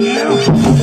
Yeah.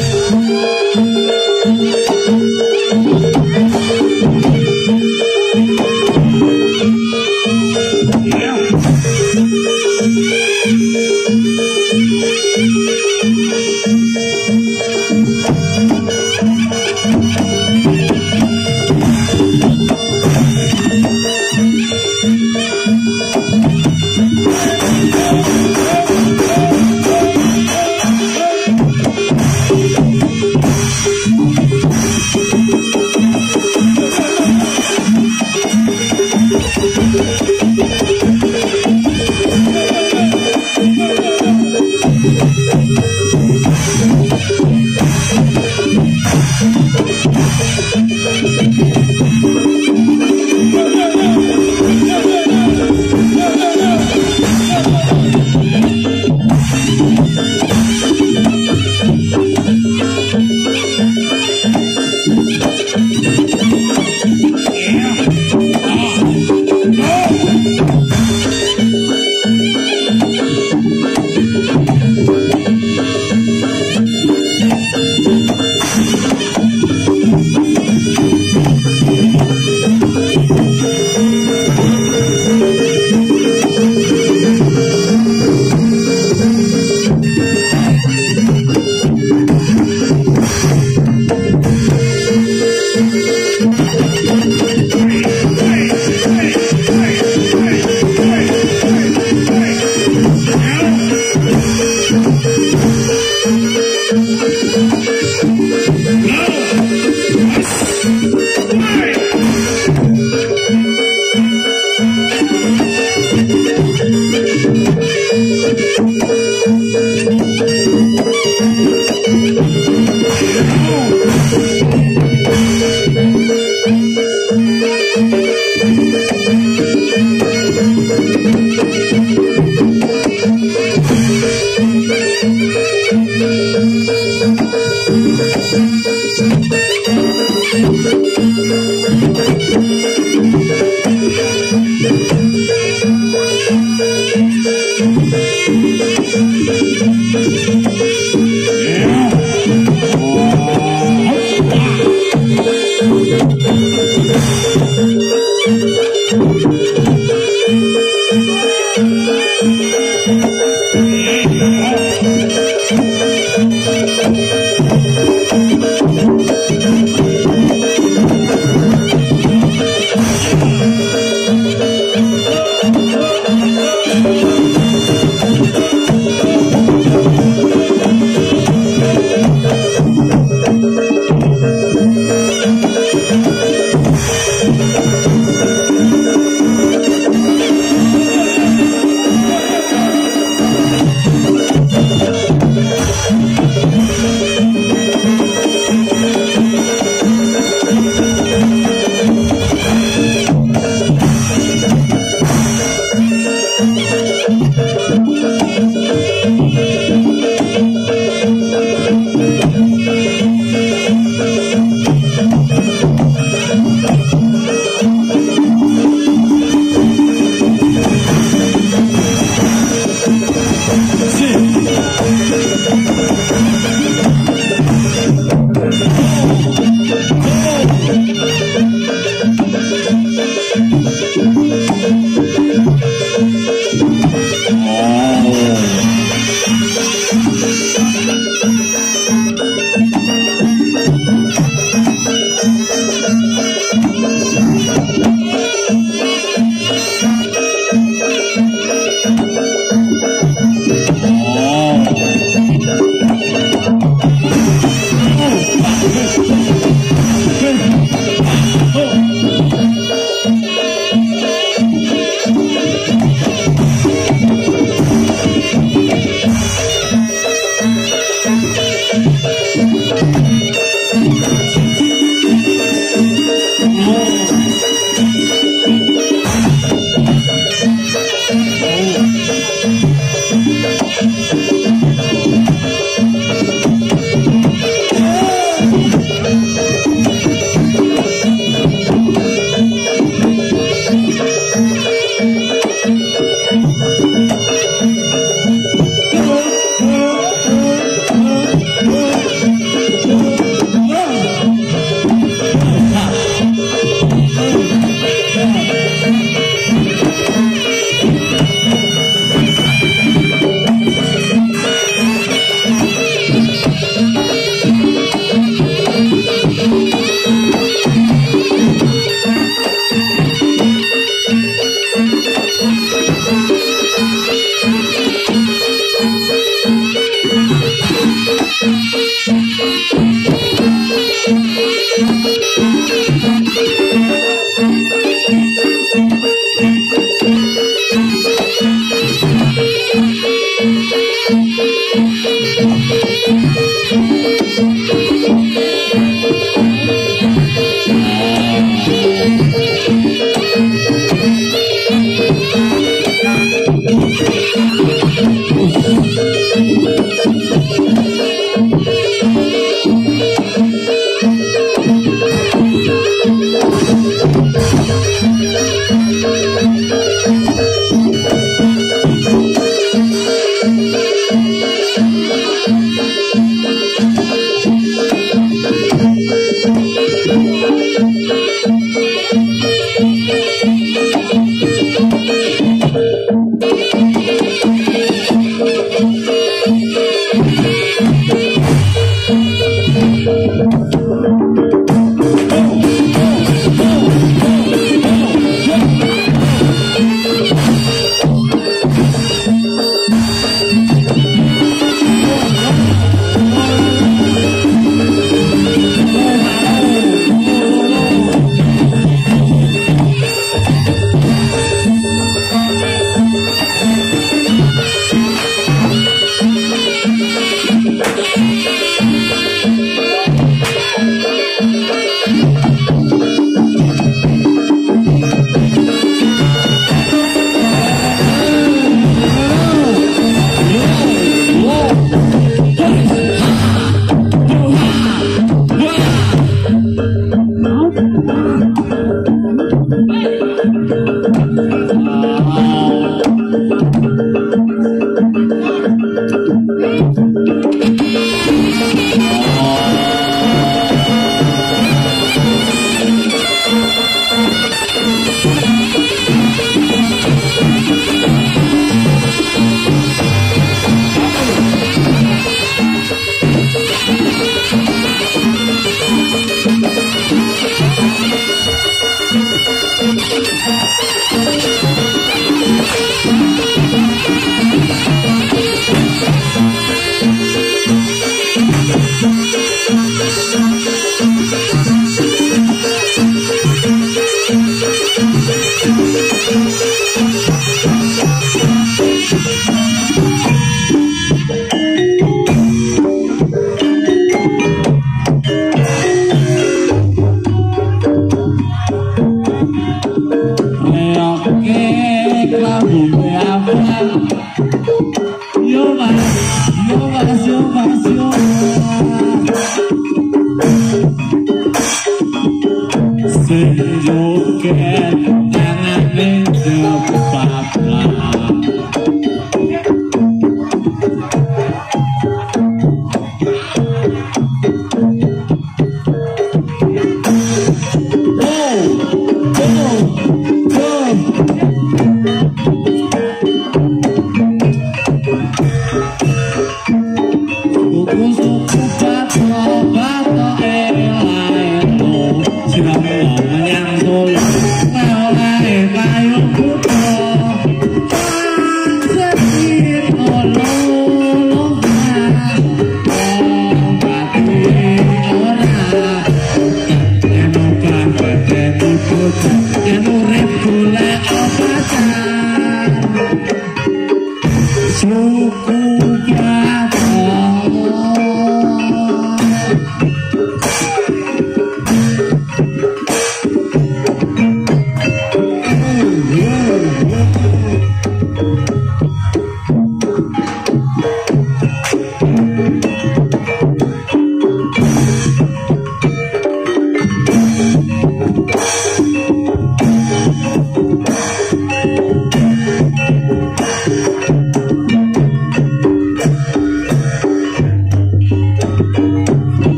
Uso, culpa, prova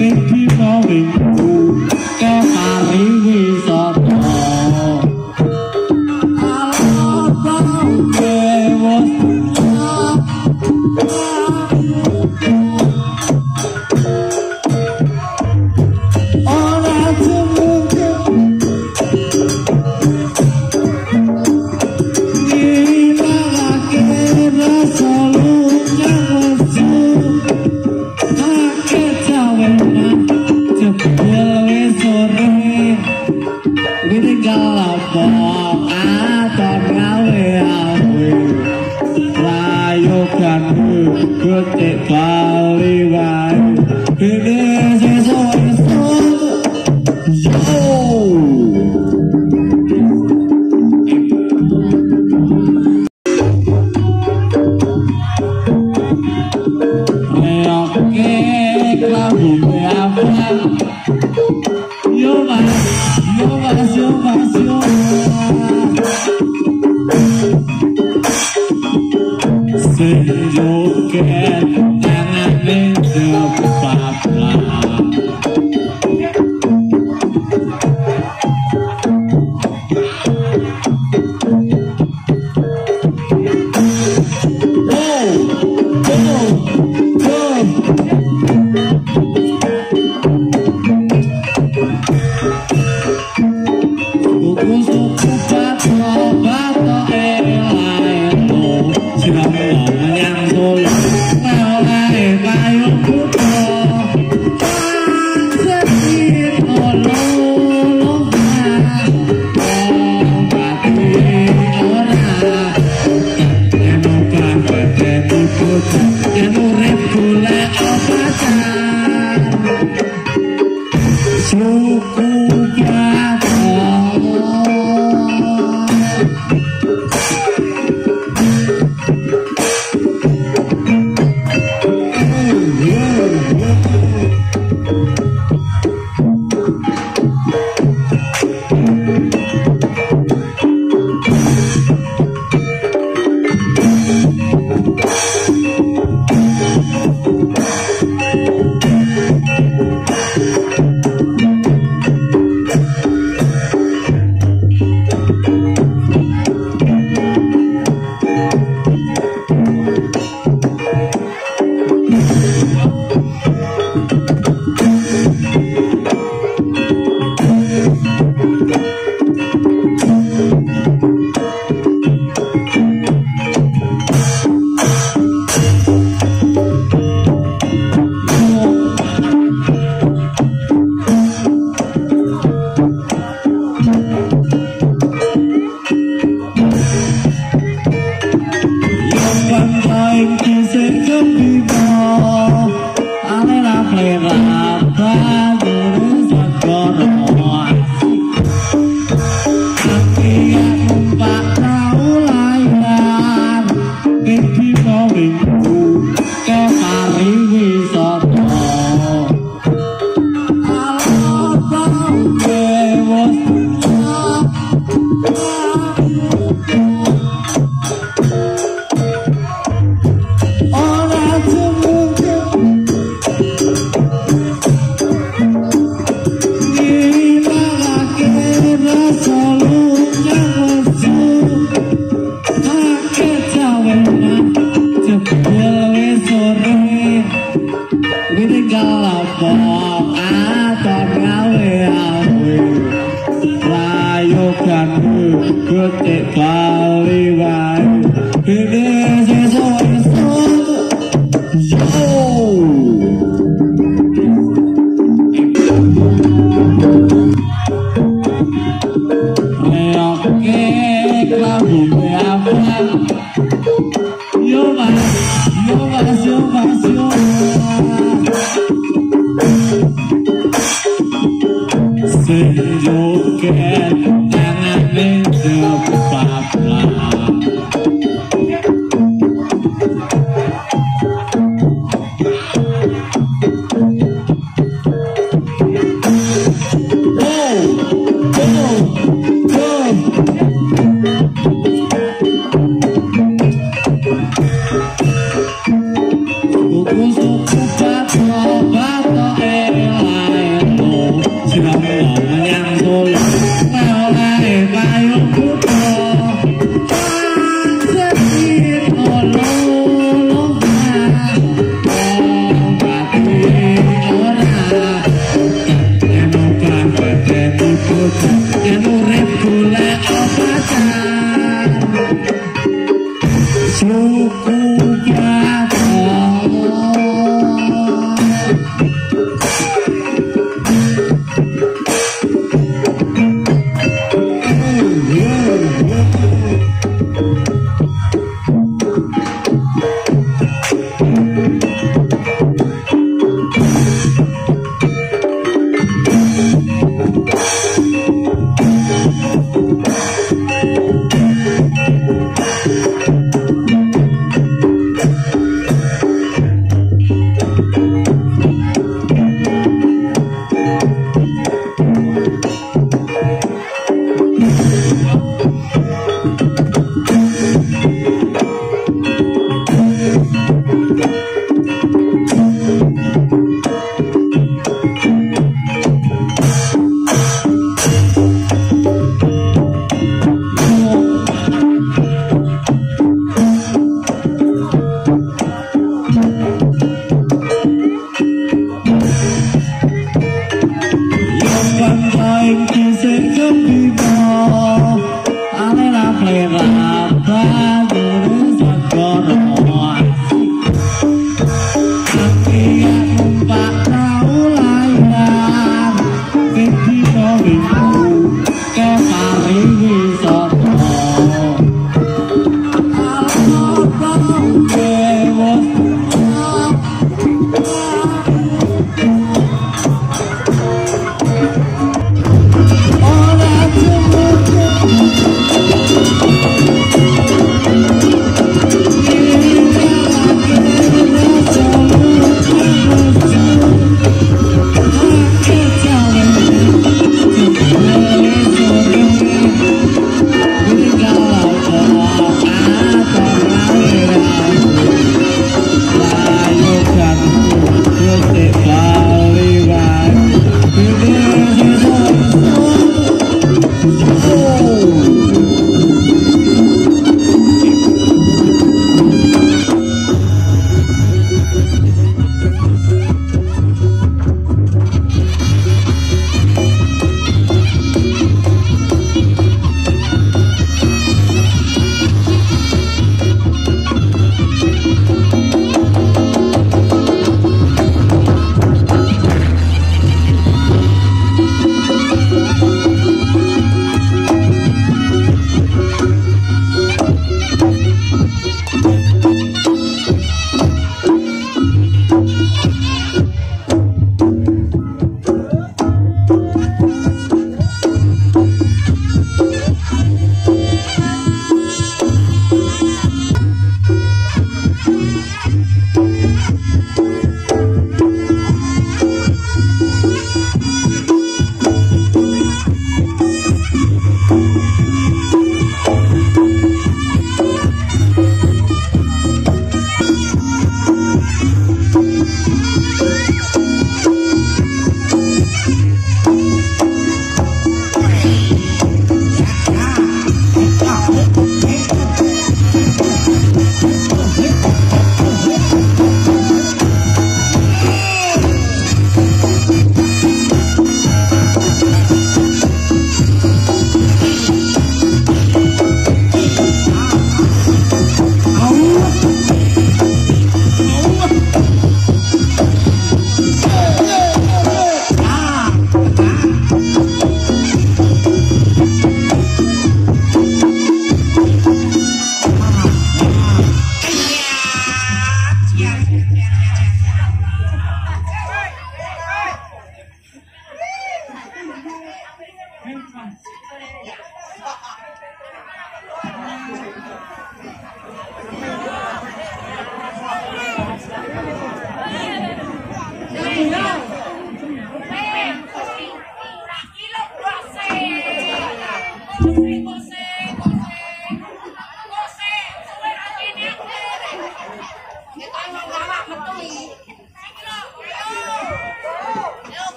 Thank you, Molly.